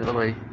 चलो भाई